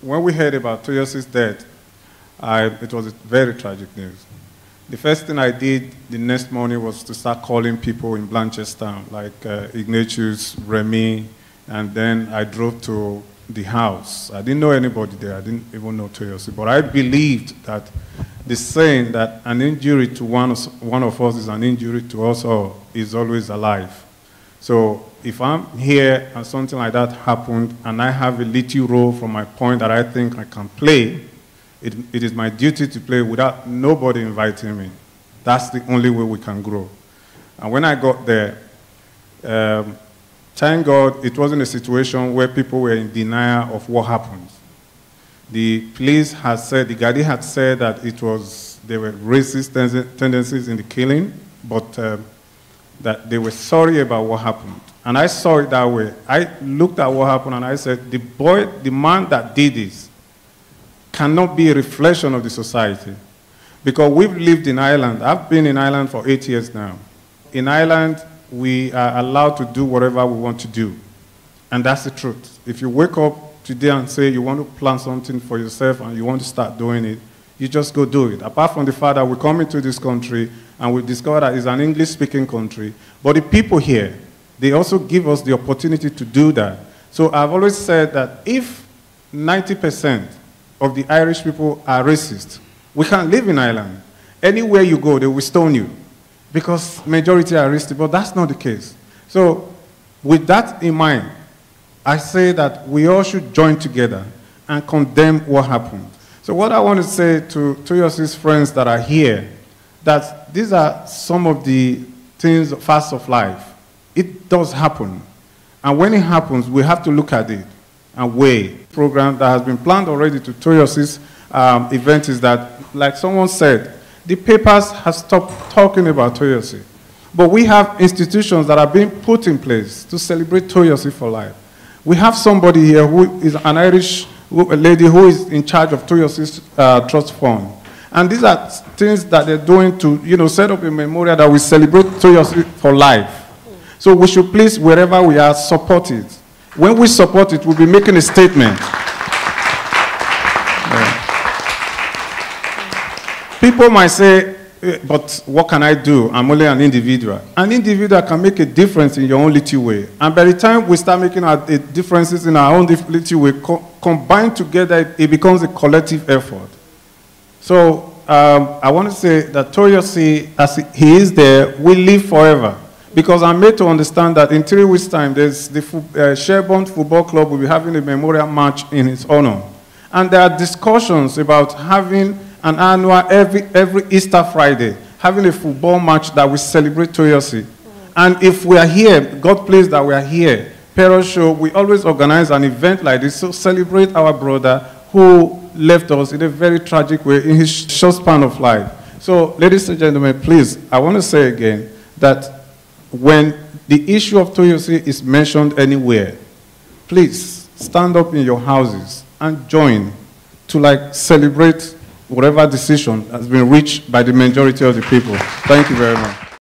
when we heard about Toyosi's death, I, it was very tragic news. The first thing I did the next morning was to start calling people in Blanchardstown, like uh, Ignatius, Remy, and then I drove to the house. I didn't know anybody there. I didn't even know Toyosi. But I believed that the saying that an injury to one of, one of us is an injury to us all is always alive. So if I'm here and something like that happened and I have a little role from my point that I think I can play, it, it is my duty to play without nobody inviting me. That's the only way we can grow. And when I got there, um, thank God it wasn't a situation where people were in denial of what happened. The police had said, the Gardaí had said that it was, there were racist tendencies in the killing, but um, that they were sorry about what happened. And I saw it that way. I looked at what happened and I said, the boy, the man that did this cannot be a reflection of the society. Because we've lived in Ireland. I've been in Ireland for eight years now. In Ireland, we are allowed to do whatever we want to do. And that's the truth. If you wake up today and say you want to plan something for yourself and you want to start doing it, you just go do it. Apart from the fact that we come into this country and we discovered that it's an English speaking country, but the people here, they also give us the opportunity to do that. So I've always said that if 90% of the Irish people are racist, we can't live in Ireland. Anywhere you go, they will stone you because majority are racist, but that's not the case. So with that in mind, I say that we all should join together and condemn what happened. So what I want to say to, to your friends that are here, that these are some of the things, facts of life. It does happen. And when it happens, we have to look at it and weigh. Program that has been planned already to Toyosi's um, event is that, like someone said, the papers have stopped talking about Toyosi. But we have institutions that are being put in place to celebrate Toyosi for life. We have somebody here who is an Irish lady who is in charge of Toyosi's uh, trust fund. And these are things that they're doing to, you know, set up a memorial that we celebrate for life. So we should please, wherever we are, support it. When we support it, we'll be making a statement. Yeah. People might say, Eh, but what can I do? I'm only an individual. An individual can make a difference in your own little way. And by the time we start making our eh, differences in our own little way, co combined together, it becomes a collective effort. So um, I want to say that Toyosi, as he is there, will live forever. Because I'm made to understand that in three weeks' time, there's the uh, Football Club will be having a memorial match in his honor. And there are discussions about having an annual every, every Easter Friday, having a football match that we celebrate Toyosi. And if we are here, God please that we are here, Perod Show, we always organize an event like this to celebrate our brother who left us in a very tragic way in his short span of life. So, ladies and gentlemen, please, I want to say again that when the issue of Toyosi is mentioned anywhere, please stand up in your houses and join to like celebrate whatever decision has been reached by the majority of the people. Thank you very much.